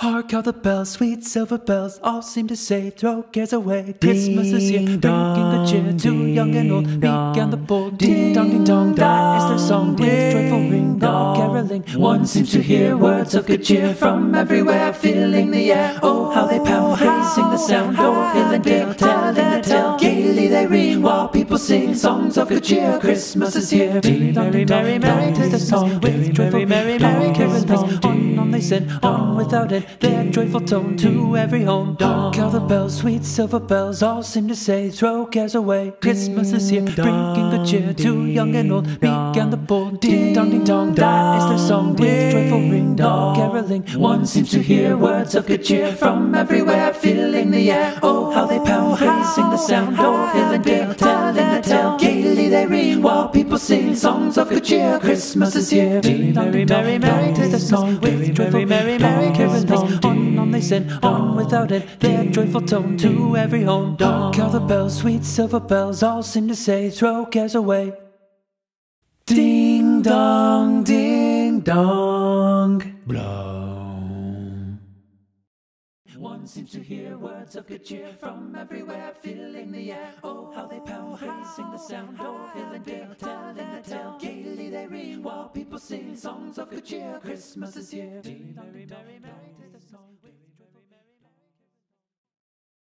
Hark how the bells, sweet silver bells, all seem to say, throw cares away. Christmas is here, bringing good cheer to young and old, meek and the bold. Ding dong, ding dong, that is their song with joyful ring, all caroling. One seems to hear words of good cheer from everywhere, filling the air. Oh, how they pound, raising the sound, oh, o'er hill and dale, telling the tale. Gaily they ring while people sing songs of good cheer. Christmas is here. Ding dong, ding dong, that is the song with joyful, merry, merry caroling. On, on on without end their joyful tone to every home. Hark how the bells, sweet silver bells, all seem to say, throw cares away. Christmas is here, bringing good cheer to young and old, and the bold. Ding dong, ding dong, that is their song with joyful ring, all caroling. One seems to hear words of good cheer from everywhere, filling the air. Oh, how they pound, raising the sound, oh, o'er hill and dale, while people sing songs of good cheer. Christmas is here. Ding dong, that is their song with joyful, merry, merry caroling. On, on they send, on without end, their joyful tone to every home. Hark how the bells, sweet silver bells, all seem to say, throw cares away. Ding dong, ding dong, blow. One seems to hear words of good cheer from everywhere, filling the air. Oh, how they pound, raising the sound, o'er hill and dale, telling the tale. Gaily they ring while people sing songs of good cheer. Christmas is here. Ding dong, ding